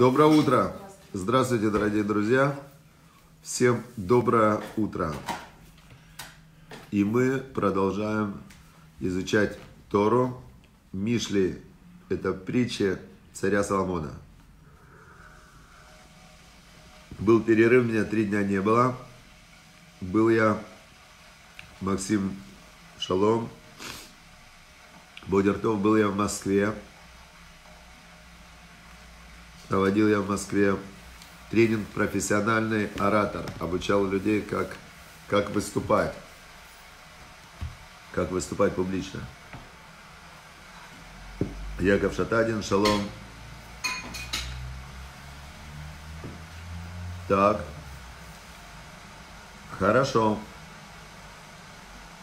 Доброе утро. Здравствуйте, дорогие друзья. Всем доброе утро. И мы продолжаем изучать Тору. Мишли – это притча царя Соломона. Был перерыв, меня три дня не было. Был я Максим Шалом. Бодертов был я в Москве. Проводил я в Москве тренинг «Профессиональный оратор». Обучал людей, как, как выступать. Как выступать публично. Яков Шатадин, шалом. Так. Хорошо.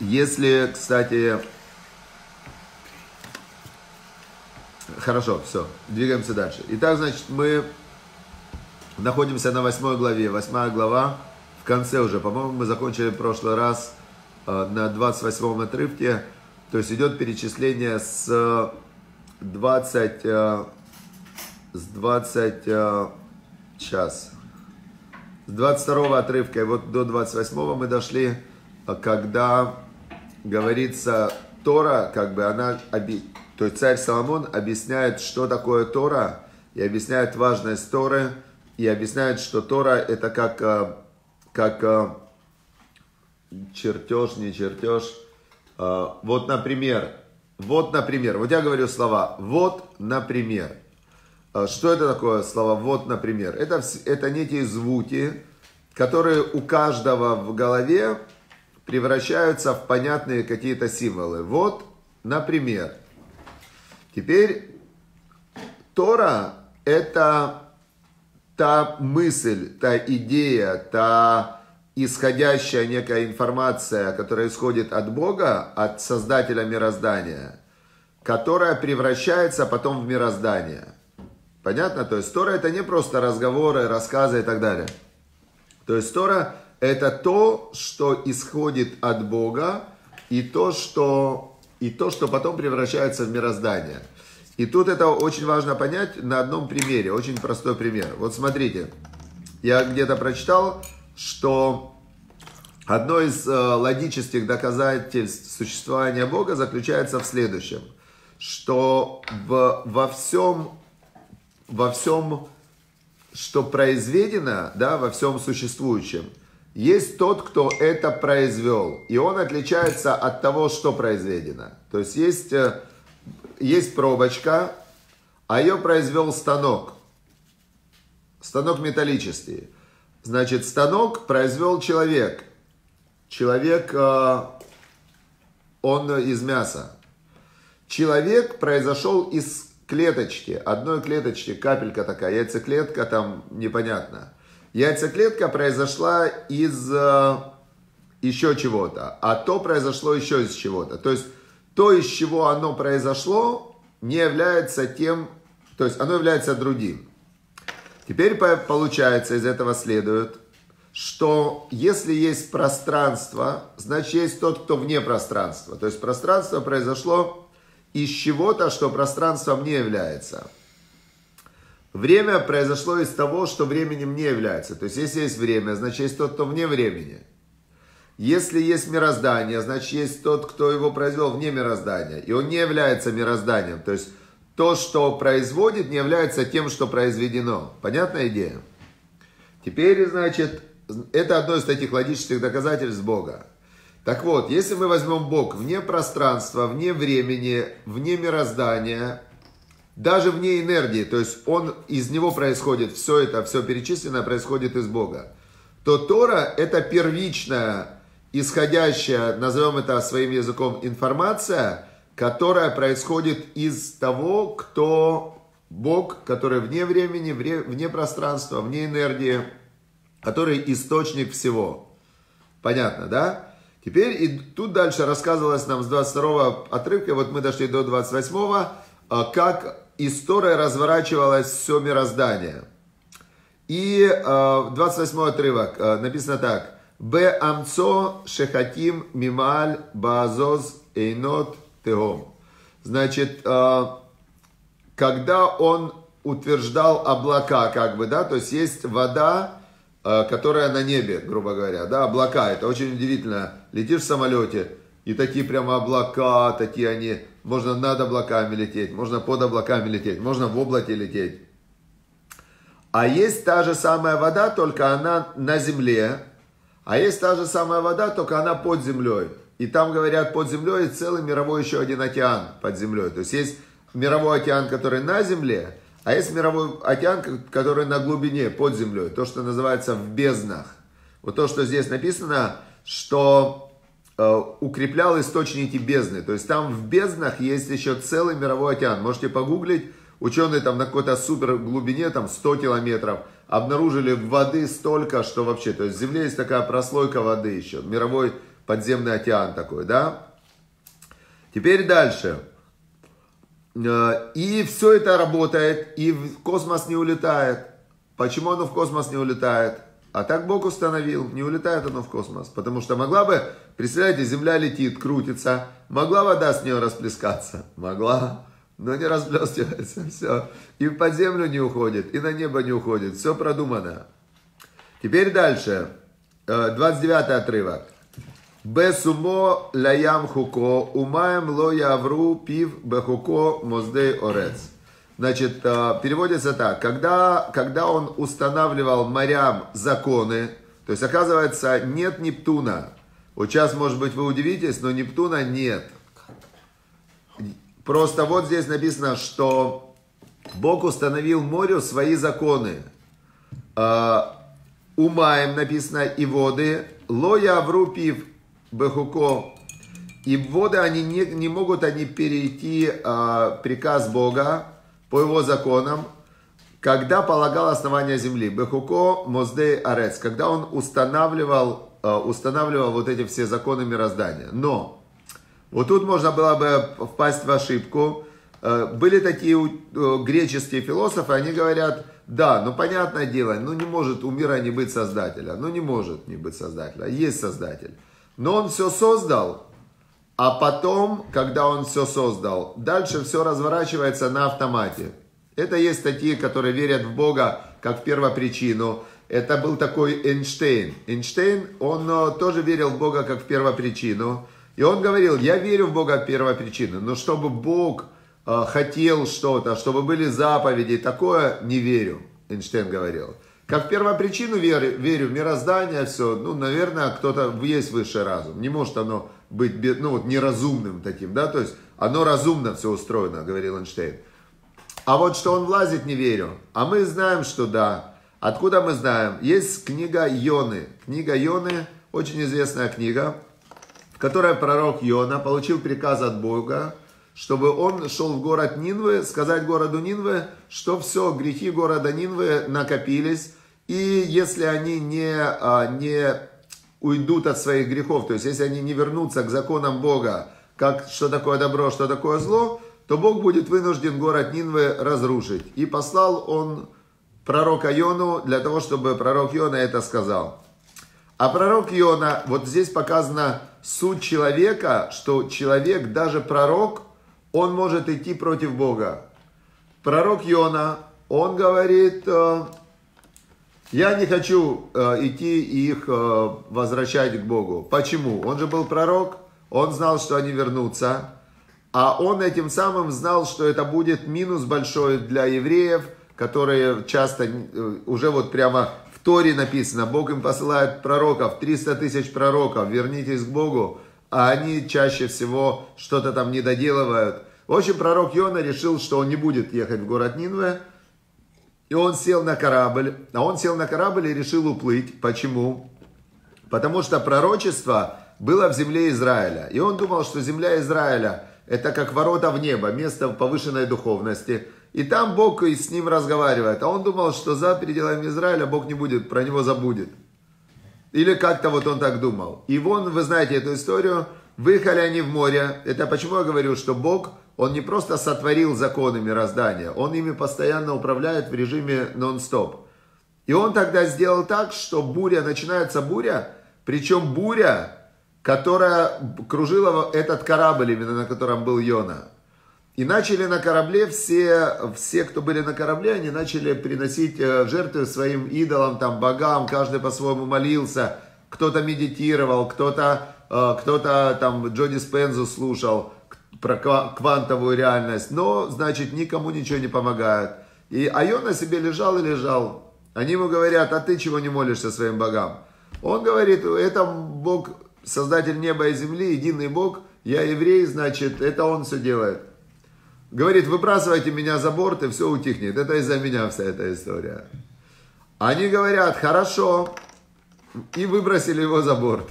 Если, кстати, Хорошо, все, двигаемся дальше. Итак, значит, мы находимся на восьмой главе. Восьмая глава, в конце уже, по-моему, мы закончили в прошлый раз э, на 28 отрывке. То есть идет перечисление с 20, э, с 20, э, сейчас, с 22 отрывка и вот до 28 мы дошли, когда говорится Тора, как бы она то есть царь Соломон объясняет, что такое Тора, и объясняет важность Торы, и объясняет, что Тора это как, э, как э, чертеж, не чертеж. Э, вот, например, вот, например, вот я говорю слова, вот, например. Что это такое слова «вот, например»? Это, это некие звуки, которые у каждого в голове превращаются в понятные какие-то символы. Вот, например – Теперь Тора – это та мысль, та идея, та исходящая некая информация, которая исходит от Бога, от Создателя мироздания, которая превращается потом в мироздание. Понятно? То есть Тора это не просто разговоры, рассказы и так далее. То есть Тора это то, что исходит от Бога, и то, что и то, что потом превращается в мироздание. И тут это очень важно понять на одном примере, очень простой пример. Вот смотрите, я где-то прочитал, что одно из э, логических доказательств существования Бога заключается в следующем, что в, во всем, во всем, что произведено, да, во всем существующем, есть тот, кто это произвел, и он отличается от того, что произведено. То есть есть, э, есть пробочка, а ее произвел станок. Станок металлический. Значит, станок произвел человек. Человек, э, он из мяса. Человек произошел из клеточки, одной клеточки, капелька такая, яйцеклетка там непонятно. Яйцеклетка произошла из э, еще чего-то, а то произошло еще из чего-то. То есть то, из чего оно произошло, не является тем, то есть оно является другим. Теперь получается, из этого следует, что если есть пространство, значит есть тот, кто вне пространства. То есть пространство произошло из чего-то, что пространством не является. Время произошло из того, что временем не является. То есть, если есть время, значит, есть тот, кто вне времени. Если есть мироздание, значит, есть тот, кто его произвел вне мироздания. И он не является мирозданием. То есть, то, что производит, не является тем, что произведено. Понятная идея? Теперь, значит, это одно из таких логических доказательств Бога. Так вот, если мы возьмем Бог вне пространства, вне времени, вне мироздания, даже вне энергии, то есть он, из него происходит все это, все перечисленное происходит из Бога, то Тора это первичная, исходящая, назовем это своим языком, информация, которая происходит из того, кто Бог, который вне времени, вне пространства, вне энергии, который источник всего. Понятно, да? Теперь и тут дальше рассказывалось нам с 22 отрывка, вот мы дошли до 28, а, история разворачивалась все мироздание. И э, 28 отрывок э, написано так. Б амцо шехатим мималь баазоз эйнот тегом. Значит, э, когда он утверждал облака, как бы, да, то есть есть вода, э, которая на небе, грубо говоря, да, облака, это очень удивительно. Летишь в самолете, и такие прямо облака, такие они, можно над облаками лететь, можно под облаками лететь, можно в облаке лететь. А есть та же самая вода, только она на земле, а есть та же самая вода, только она под землей. И там, говорят, под землей целый мировой еще один океан под землей. То есть есть мировой океан, который на земле, а есть мировой океан, который на глубине, под землей. То, что называется в безднах. Вот то, что здесь написано, что укреплял источники бездны. То есть там в безднах есть еще целый мировой океан. Можете погуглить. Ученые там на какой-то супер глубине, там 100 километров, обнаружили воды столько, что вообще, то есть в Земле есть такая прослойка воды еще, мировой подземный океан такой, да. Теперь дальше. Э, и все это работает, и в космос не улетает. Почему оно в космос не улетает? А так Бог установил, не улетает оно в космос. Потому что могла бы, представляете, Земля летит, крутится, могла вода с нее расплескаться? Могла, но не расплескивается, все. И под землю не уходит, и на небо не уходит, все продумано. Теперь дальше, 29 э, отрывок. Бесумо лаям хуко, умаем ло явру пив бехуко моздей орец. Значит, э, переводится так. Когда, когда он устанавливал морям законы, то есть, оказывается, нет Нептуна. Вот сейчас, может быть, вы удивитесь, но Нептуна нет. Просто вот здесь написано, что Бог установил морю свои законы. Э, умаем написано и воды. Ло явру пив Бехуко. И воды, они не, не могут они перейти э, приказ Бога по его законам, когда полагал основание земли. Бехуко Моздей Арец. Когда он устанавливал, э, устанавливал вот эти все законы мироздания. Но, вот тут можно было бы впасть в ошибку. Э, были такие э, греческие философы, они говорят, да, ну понятное дело, ну не может у мира не быть создателя. Ну не может не быть создателя. Есть создатель. Но он все создал, а потом, когда он все создал, дальше все разворачивается на автомате. Это есть такие, которые верят в Бога как в первопричину. Это был такой Эйнштейн. Эйнштейн, он э, тоже верил в Бога как в первопричину. И он говорил, я верю в Бога как первопричину, но чтобы Бог э, хотел что-то, чтобы были заповеди, такое не верю, Эйнштейн говорил. Как первопричину верю, верю в мироздание, все, ну, наверное, кто-то есть высший разум. Не может оно быть, ну, вот неразумным таким, да, то есть оно разумно все устроено, говорил Эйнштейн. А вот что он влазит, не верю. А мы знаем, что да. Откуда мы знаем? Есть книга Йоны. Книга Йоны, очень известная книга, в которой пророк Йона получил приказ от Бога, чтобы он шел в город Нинвы, сказать городу Нинвы, что все, грехи города Нинвы накопились, и если они не, а, не уйдут от своих грехов, то есть если они не вернутся к законам Бога, как что такое добро, что такое зло, то Бог будет вынужден город Нинвы разрушить. И послал он пророка Йону для того, чтобы пророк Йона это сказал. А пророк Йона, вот здесь показана суть человека, что человек, даже пророк, он может идти против Бога. Пророк Йона, он говорит, э, я не хочу э, идти и их э, возвращать к Богу. Почему? Он же был пророк, он знал, что они вернутся, а он этим самым знал, что это будет минус большой для евреев, которые часто, э, уже вот прямо в Торе написано, Бог им посылает пророков, 300 тысяч пророков, вернитесь к Богу, а они чаще всего что-то там не доделывают. В общем, пророк Йона решил, что он не будет ехать в город Нинве, и он сел на корабль, а он сел на корабль и решил уплыть. Почему? Потому что пророчество было в земле Израиля. И он думал, что земля Израиля это как ворота в небо, место повышенной духовности. И там Бог с ним разговаривает. А он думал, что за пределами Израиля Бог не будет, про него забудет. Или как-то вот он так думал. И вон, вы знаете эту историю, выехали они в море. Это почему я говорю, что Бог он не просто сотворил законы мироздания, он ими постоянно управляет в режиме нон-стоп. И он тогда сделал так, что буря, начинается буря, причем буря, которая кружила этот корабль, именно на котором был Йона. И начали на корабле все, все, кто были на корабле, они начали приносить э, жертвы своим идолам, там, богам, каждый по-своему молился, кто-то медитировал, кто-то, э, кто-то там Джоди Спензу слушал про квантовую реальность, но, значит, никому ничего не помогает. И Айона себе лежал и лежал. Они ему говорят, а ты чего не молишься своим богам? Он говорит, это Бог, создатель неба и земли, единый Бог, я еврей, значит, это он все делает. Говорит, выбрасывайте меня за борт, и все утихнет. Это из-за меня вся эта история. Они говорят, хорошо, и выбросили его за борт.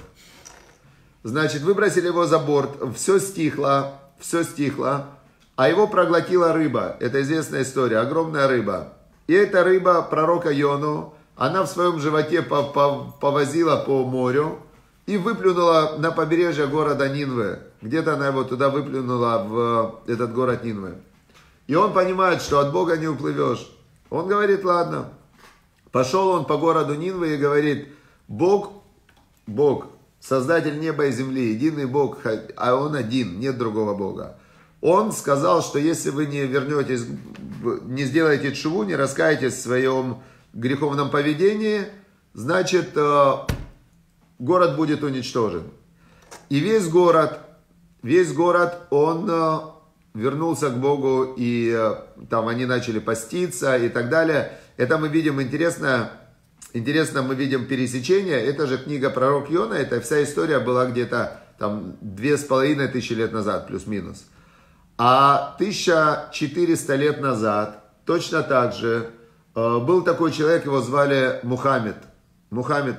Значит, выбросили его за борт, все стихло, все стихло, а его проглотила рыба. Это известная история, огромная рыба. И эта рыба пророка Йону, она в своем животе повозила по морю и выплюнула на побережье города Нинвы. Где-то она его туда выплюнула, в этот город Нинвы. И он понимает, что от Бога не уплывешь. Он говорит, ладно. Пошел он по городу Нинвы и говорит, Бог, Бог, Создатель неба и земли, единый Бог, а Он один, нет другого Бога. Он сказал, что если вы не вернетесь, не сделаете чуву, не раскаетесь в своем греховном поведении, значит, э, город будет уничтожен. И весь город, весь город, он э, вернулся к Богу, и э, там они начали поститься и так далее. Это мы видим интересно, интересно мы видим пересечение. Это же книга пророк Йона, это вся история была где-то там две с половиной тысячи лет назад, плюс-минус. А 1400 лет назад точно так же э, был такой человек, его звали Мухаммед. Мухаммед,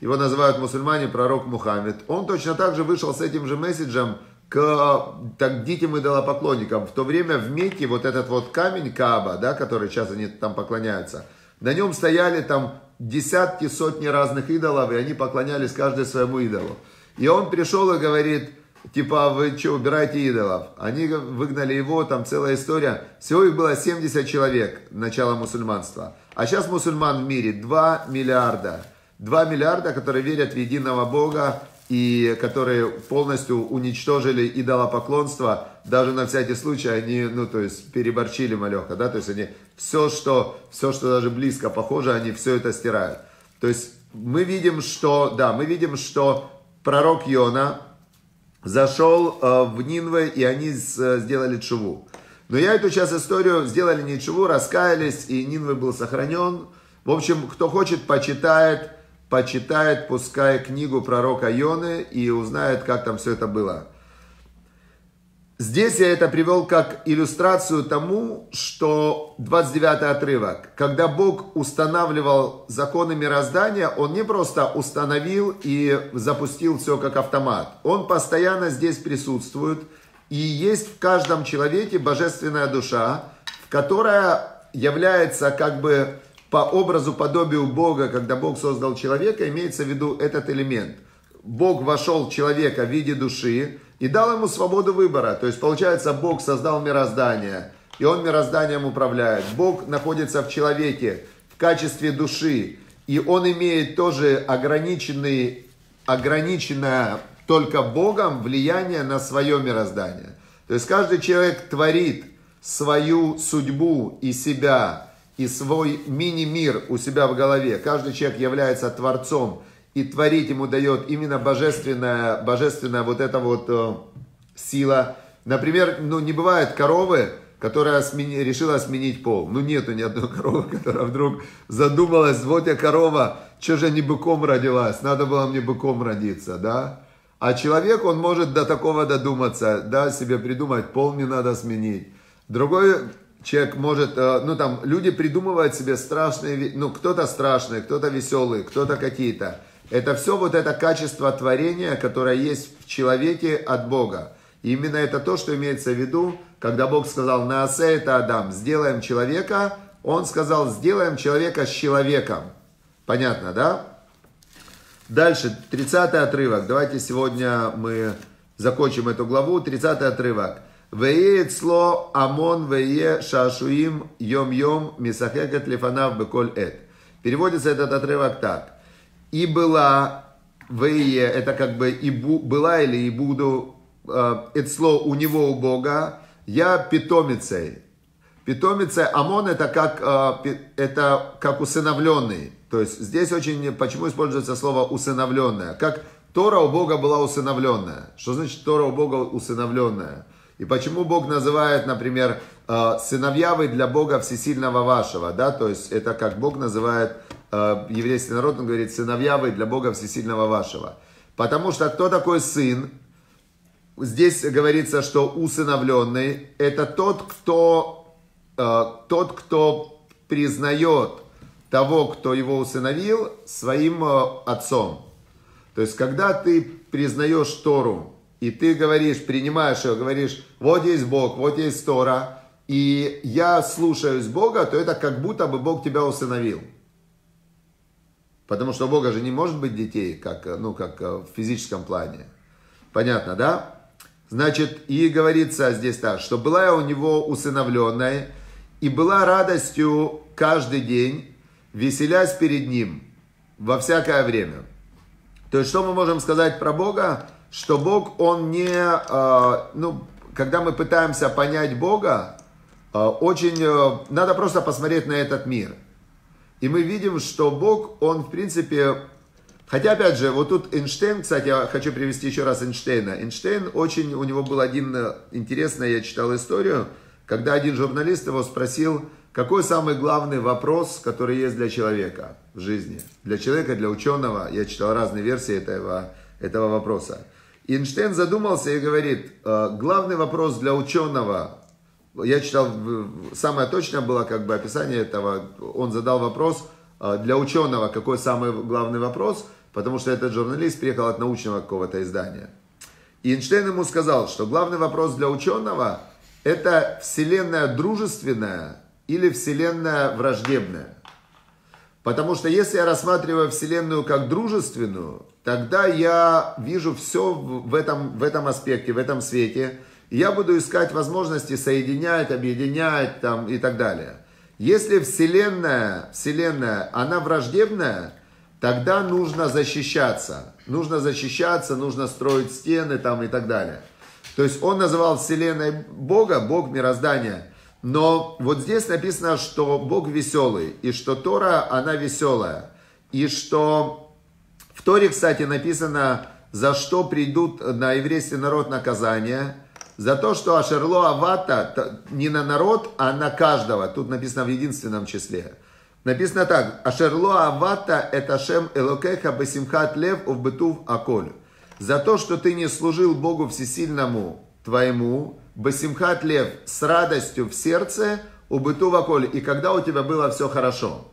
его называют мусульмане пророк Мухаммед. Он точно так же вышел с этим же месседжем к так, диким идолопоклонникам. В то время в Мекке вот этот вот камень Кааба, да, который сейчас они там поклоняются, на нем стояли там десятки, сотни разных идолов, и они поклонялись каждый своему идолу. И он пришел и говорит, типа, вы что, убираете идолов? Они выгнали его, там целая история. Всего их было 70 человек, начало мусульманства. А сейчас мусульман в мире 2 миллиарда. 2 миллиарда, которые верят в единого Бога и которые полностью уничтожили идолопоклонство, даже на всякий случай они, ну, то есть, переборчили малеха, да, то есть они все, что, все, что даже близко похоже, они все это стирают. То есть мы видим, что, да, мы видим, что пророк Йона, зашел э, в Нинве, и они сделали чуву. Но я эту сейчас историю сделали не чуву, раскаялись, и Нинве был сохранен. В общем, кто хочет, почитает, почитает, пускай книгу пророка Йоны и узнает, как там все это было. Здесь я это привел как иллюстрацию тому, что 29 отрывок, когда Бог устанавливал законы мироздания, Он не просто установил и запустил все как автомат. Он постоянно здесь присутствует, и есть в каждом человеке божественная душа, которая является как бы по образу, подобию Бога, когда Бог создал человека, имеется в виду этот элемент. Бог вошел в человека в виде души, и дал ему свободу выбора. То есть, получается, Бог создал мироздание, и он мирозданием управляет. Бог находится в человеке в качестве души, и он имеет тоже ограниченный, ограниченное только Богом влияние на свое мироздание. То есть каждый человек творит свою судьбу и себя, и свой мини-мир у себя в голове. Каждый человек является творцом и творить ему дает именно божественная, божественная вот эта вот э, сила. Например, ну не бывает коровы, которая смени, решила сменить пол. Ну нету ни одной коровы, которая вдруг задумалась, вот я корова, что же не быком родилась, надо было мне быком родиться, да? А человек, он может до такого додуматься, да, себе придумать, пол не надо сменить. Другой человек может, э, ну там, люди придумывают себе страшные, ну кто-то страшный, кто-то веселый, кто-то какие-то. Это все вот это качество творения, которое есть в человеке от Бога. И именно это то, что имеется в виду, когда Бог сказал «Наасе это Адам», «Сделаем человека», Он сказал «Сделаем человека с человеком». Понятно, да? Дальше, 30 отрывок. Давайте сегодня мы закончим эту главу. 30 отрывок. Вее сло амон вее шашуим йом йом мисахекет лифанав беколь эт. Переводится этот отрывок так и была, вее, это как бы и бу, была или и буду, э, слово у него, у Бога, я питомицей. Питомицей Амон это как, э, это как усыновленный. То есть здесь очень, почему используется слово усыновленная? Как Тора у Бога была усыновленная. Что значит Тора у Бога усыновленная? И почему Бог называет, например, э, сыновья вы для Бога всесильного вашего, да, то есть это как Бог называет э, еврейский народ, он говорит, сыновья вы для Бога всесильного вашего. Потому что кто такой сын? Здесь говорится, что усыновленный – это тот, кто, э, тот, кто признает того, кто его усыновил, своим отцом. То есть, когда ты признаешь Тору, и ты говоришь, принимаешь его, говоришь, вот есть Бог, вот есть Тора, и я слушаюсь Бога, то это как будто бы Бог тебя усыновил. Потому что у Бога же не может быть детей, как, ну, как в физическом плане. Понятно, да? Значит, и говорится здесь так, что была я у него усыновленная, и была радостью каждый день, веселясь перед ним во всякое время. То есть, что мы можем сказать про Бога? Что Бог, Он не, э, ну, когда мы пытаемся понять Бога, э, очень, э, надо просто посмотреть на этот мир. И мы видим, что Бог, Он, в принципе, хотя, опять же, вот тут Эйнштейн, кстати, я хочу привести еще раз Эйнштейна. Эйнштейн очень, у него был один интересный, я читал историю, когда один журналист его спросил, какой самый главный вопрос, который есть для человека в жизни? Для человека, для ученого, я читал разные версии этого, этого вопроса. Эйнштейн задумался и говорит, «Э, главный вопрос для ученого, я читал, самое точное было как бы описание этого, он задал вопрос э, для ученого, какой самый главный вопрос, потому что этот журналист приехал от научного какого-то издания. И Эйнштейн ему сказал, что главный вопрос для ученого – это вселенная дружественная или вселенная враждебная. Потому что если я рассматриваю Вселенную как дружественную, тогда я вижу все в этом, в этом аспекте, в этом свете. И я буду искать возможности соединять, объединять там, и так далее. Если Вселенная, Вселенная, она враждебная, тогда нужно защищаться. Нужно защищаться, нужно строить стены там, и так далее. То есть он называл Вселенной Бога, Бог мироздания – но вот здесь написано, что Бог веселый, и что Тора, она веселая. И что в Торе, кстати, написано, за что придут на еврейский народ наказания. За то, что Ашерло Авата не на народ, а на каждого. Тут написано в единственном числе. Написано так. Ашерло Авата это Шем Элокеха Басимхат Лев Увбетув Аколь. За то, что ты не служил Богу Всесильному твоему, Басимхат лев с радостью в сердце, у быту ваколь, и когда у тебя было все хорошо.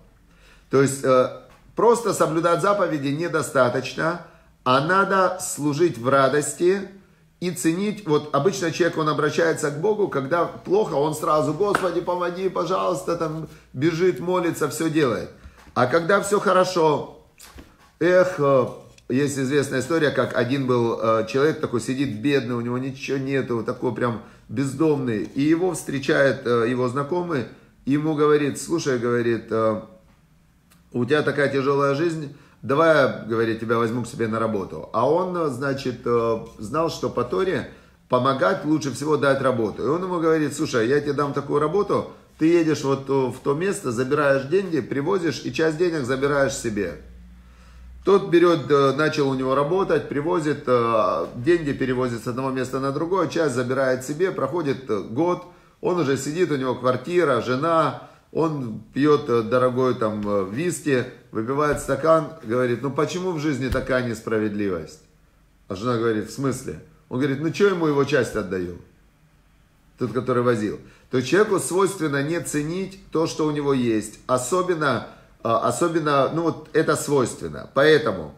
То есть э, просто соблюдать заповеди недостаточно, а надо служить в радости и ценить. Вот обычно человек, он обращается к Богу, когда плохо, он сразу, Господи, помоги, пожалуйста, там бежит, молится, все делает. А когда все хорошо, эх, э, есть известная история, как один был э, человек такой, сидит бедный, у него ничего нету, такой прям бездомный, и его встречает э, его знакомый, ему говорит, слушай, говорит, у тебя такая тяжелая жизнь, давай, говорит, тебя возьму к себе на работу. А он, значит, э, знал, что по Торе помогать лучше всего дать работу. И он ему говорит, слушай, я тебе дам такую работу, ты едешь вот в то место, забираешь деньги, привозишь и часть денег забираешь себе. Тот берет, э, начал у него работать, привозит, э, деньги перевозит с одного места на другое, часть забирает себе, проходит э, год, он уже сидит, у него квартира, жена, он пьет дорогой там виски, выпивает стакан, говорит, ну почему в жизни такая несправедливость? А жена говорит, в смысле? Он говорит, ну что ему его часть отдаю? Тот, который возил. То человеку свойственно не ценить то, что у него есть. Особенно а, особенно, ну вот это свойственно. Поэтому,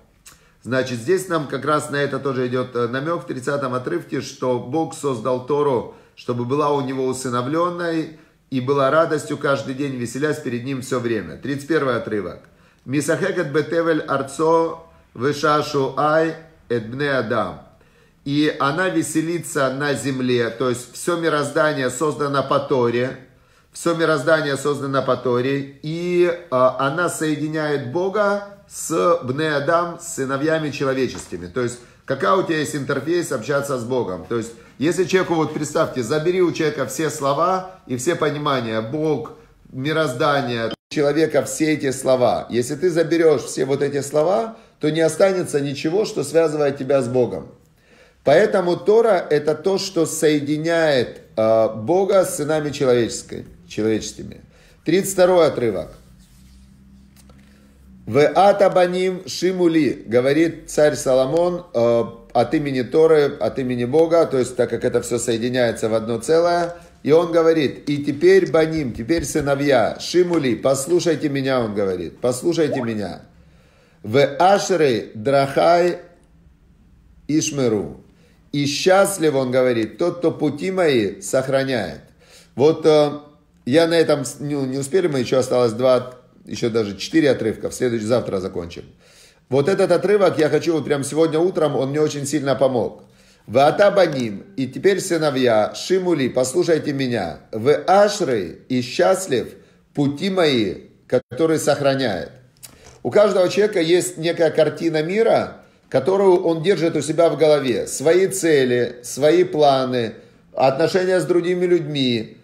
значит, здесь нам как раз на это тоже идет э, намек в 30-м отрывке, что Бог создал Тору, чтобы была у него усыновленной и была радостью каждый день, веселясь перед ним все время. 31 отрывок. Мисахекет бетевель арцо вышашу ай эдбне адам. И она веселится на земле, то есть все мироздание создано по Торе, все мироздание создано по Торе, и а, она соединяет Бога с Бнеадам, с сыновьями человеческими. То есть, какая у тебя есть интерфейс общаться с Богом. То есть, Если человеку, вот представьте, забери у человека все слова и все понимания, Бог, мироздание, человека все эти слова. Если ты заберешь все вот эти слова, то не останется ничего, что связывает тебя с Богом. Поэтому Тора это то, что соединяет э, Бога с сынами человеческими. 32 отрывок. В Атабаним Шимули, говорит царь Соломон э, от имени Торы, от имени Бога, то есть так как это все соединяется в одно целое, и он говорит, и теперь Баним, теперь сыновья, Шимули, послушайте меня, он говорит, послушайте меня. В Ашры Драхай Ишмеру. И счастлив, он говорит, тот, кто пути мои сохраняет. Вот э, я на этом не, не успели, мы еще осталось два еще даже четыре отрывка, в следующий, завтра закончим. Вот этот отрывок я хочу, вот прям сегодня утром, он мне очень сильно помог. В Атабаним, и теперь сыновья, Шимули, послушайте меня, в Ашры и счастлив пути мои, которые сохраняет. У каждого человека есть некая картина мира, которую он держит у себя в голове. Свои цели, свои планы, отношения с другими людьми,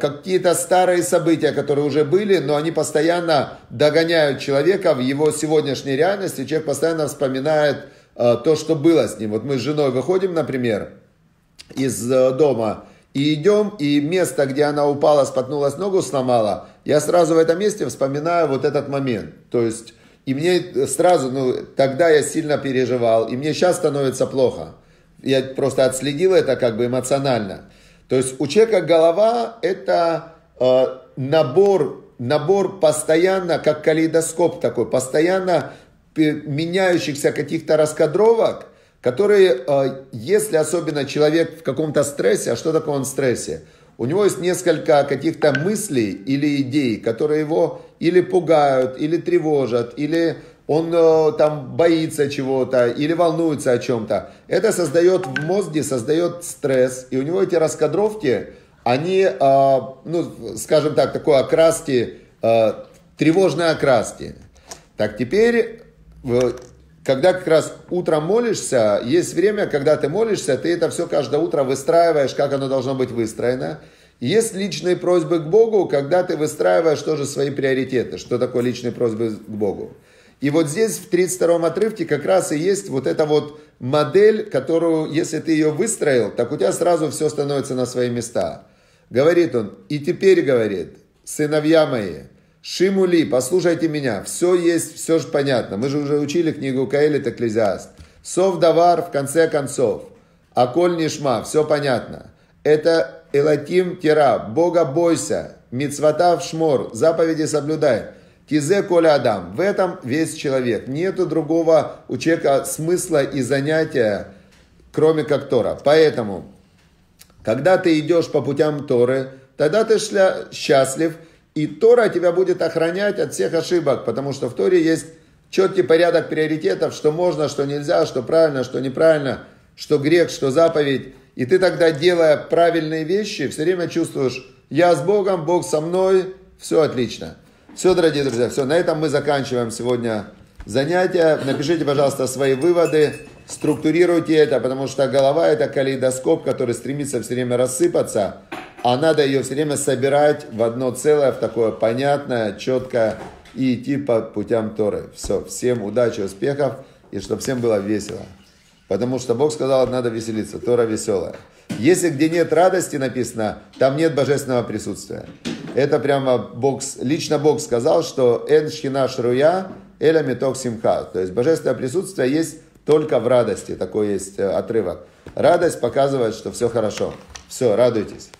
какие-то старые события, которые уже были, но они постоянно догоняют человека в его сегодняшней реальности. Человек постоянно вспоминает э, то, что было с ним. Вот мы с женой выходим, например, из э, дома и идем, и место, где она упала, споткнулась, ногу сломала, я сразу в этом месте вспоминаю вот этот момент. То есть, и мне сразу, ну, тогда я сильно переживал, и мне сейчас становится плохо. Я просто отследил это как бы эмоционально. То есть у человека голова это э, набор, набор постоянно, как калейдоскоп такой, постоянно меняющихся каких-то раскадровок, которые, э, если особенно человек в каком-то стрессе, а что такое он в стрессе? У него есть несколько каких-то мыслей или идей, которые его или пугают, или тревожат, или он э, там боится чего-то или волнуется о чем-то. Это создает в мозге, создает стресс, и у него эти раскадровки, они, э, ну, скажем так, такой окраски, э, тревожной окраски. Так теперь, когда как раз утром молишься, есть время, когда ты молишься, ты это все каждое утро выстраиваешь, как оно должно быть выстроено. Есть личные просьбы к Богу, когда ты выстраиваешь тоже свои приоритеты. Что такое личные просьбы к Богу? И вот здесь в 32-м отрывке как раз и есть вот эта вот модель, которую, если ты ее выстроил, так у тебя сразу все становится на свои места. Говорит он, и теперь говорит, сыновья мои, Шимули, послушайте меня, все есть, все же понятно. Мы же уже учили книгу Каэлит Экклезиаст. Сов давар в конце концов. Аколь нишма, все понятно. Это Элатим Тира, Бога бойся, Мицвата шмор, заповеди соблюдай. Кизе коля адам. В этом весь человек. Нету другого у человека смысла и занятия, кроме как Тора. Поэтому, когда ты идешь по путям Торы, тогда ты шля... счастлив, и Тора тебя будет охранять от всех ошибок, потому что в Торе есть четкий порядок приоритетов, что можно, что нельзя, что правильно, что неправильно, что грех, что заповедь. И ты тогда, делая правильные вещи, все время чувствуешь, я с Богом, Бог со мной, все отлично. Все, дорогие друзья, все, на этом мы заканчиваем сегодня занятие. Напишите, пожалуйста, свои выводы, структурируйте это, потому что голова это калейдоскоп, который стремится все время рассыпаться, а надо ее все время собирать в одно целое, в такое понятное, четкое и идти по путям Торы. Все, всем удачи, успехов и чтобы всем было весело. Потому что Бог сказал, надо веселиться, Тора веселая. Если где нет радости написано, там нет божественного присутствия. Это прямо Бог, лично Бог сказал, что «эн шхина шруя эля меток симха». То есть божественное присутствие есть только в радости. Такой есть э, отрывок. Радость показывает, что все хорошо. Все, радуйтесь.